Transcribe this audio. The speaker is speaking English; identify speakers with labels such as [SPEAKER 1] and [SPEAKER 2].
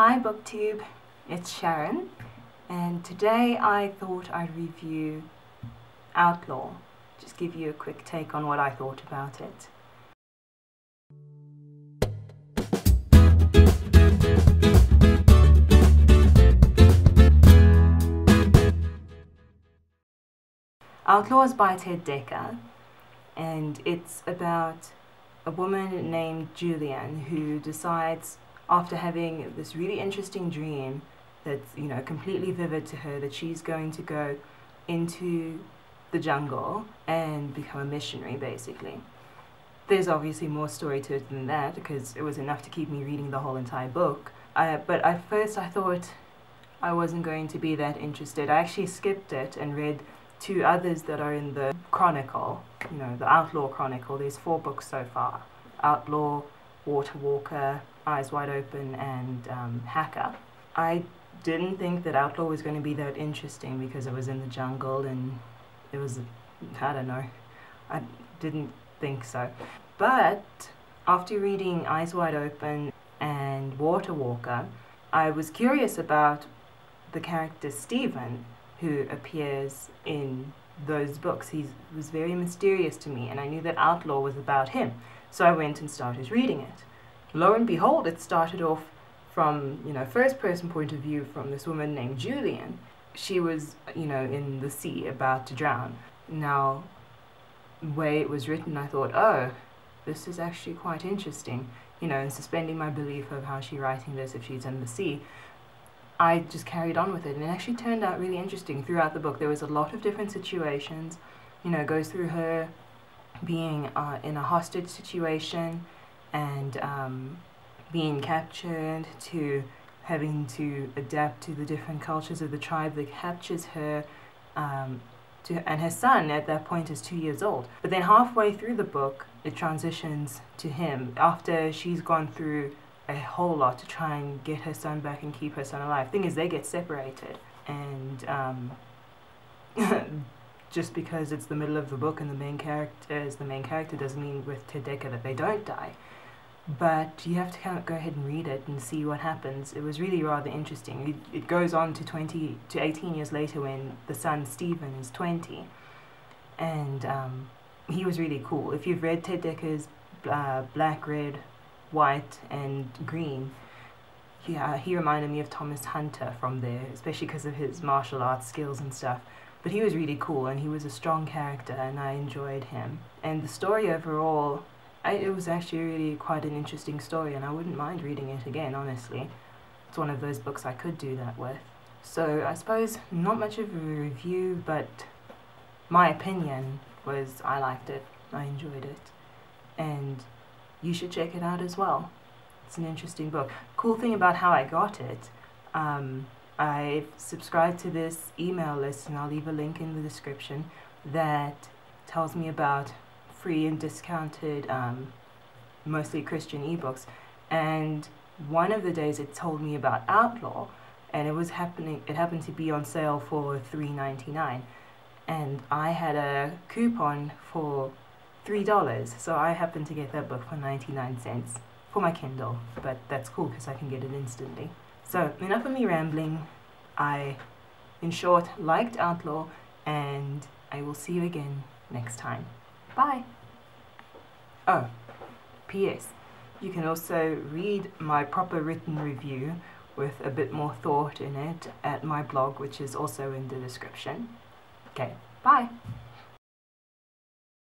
[SPEAKER 1] Hi BookTube, it's Sharon, and today I thought I'd review Outlaw. Just give you a quick take on what I thought about it. Outlaw is by Ted Dekker, and it's about a woman named Julian who decides after having this really interesting dream that's you know completely vivid to her that she's going to go into the jungle and become a missionary basically. There's obviously more story to it than that because it was enough to keep me reading the whole entire book. Uh, but at first i thought i wasn't going to be that interested. I actually skipped it and read two others that are in the chronicle you know the outlaw chronicle. There's four books so far. Outlaw water walker Eyes Wide Open and um, Hacker. I didn't think that Outlaw was going to be that interesting because it was in the jungle and it was, I don't know, I didn't think so. But after reading Eyes Wide Open and Water Walker, I was curious about the character Stephen who appears in those books. He was very mysterious to me, and I knew that Outlaw was about him. So I went and started reading it lo and behold, it started off from, you know, first person point of view from this woman named Julian. She was, you know, in the sea about to drown. Now, the way it was written, I thought, oh, this is actually quite interesting. You know, and suspending my belief of how she's writing this if she's in the sea, I just carried on with it. And it actually turned out really interesting throughout the book. There was a lot of different situations. You know, goes through her being uh, in a hostage situation and um, being captured to having to adapt to the different cultures of the tribe that captures her um, to, and her son at that point is two years old. But then halfway through the book it transitions to him. After she's gone through a whole lot to try and get her son back and keep her son alive. Thing is they get separated. And um, just because it's the middle of the book and the main character is the main character doesn't mean with Ted Dekker that they don't die but you have to kind of go ahead and read it and see what happens. It was really rather interesting. It, it goes on to 20 to 18 years later when the son Stephen is 20, and um, he was really cool. If you've read Ted Dekker's uh, Black, Red, White, and Green, yeah, he reminded me of Thomas Hunter from there, especially because of his martial arts skills and stuff. But he was really cool, and he was a strong character, and I enjoyed him. And the story overall I, it was actually really quite an interesting story, and I wouldn't mind reading it again, honestly. It's one of those books I could do that with. So I suppose not much of a review, but my opinion was I liked it, I enjoyed it, and you should check it out as well. It's an interesting book. Cool thing about how I got it, um, I've subscribed to this email list, and I'll leave a link in the description that tells me about free and discounted, um, mostly Christian ebooks. And one of the days it told me about Outlaw, and it was happening. It happened to be on sale for three ninety nine, and I had a coupon for three dollars. So I happened to get that book for ninety nine cents for my Kindle. But that's cool because I can get it instantly. So enough of me rambling. I, in short, liked Outlaw, and I will see you again next time. Bye. Oh, P.S. You can also read my proper written review with a bit more thought in it at my blog, which is also in the description. Okay, bye.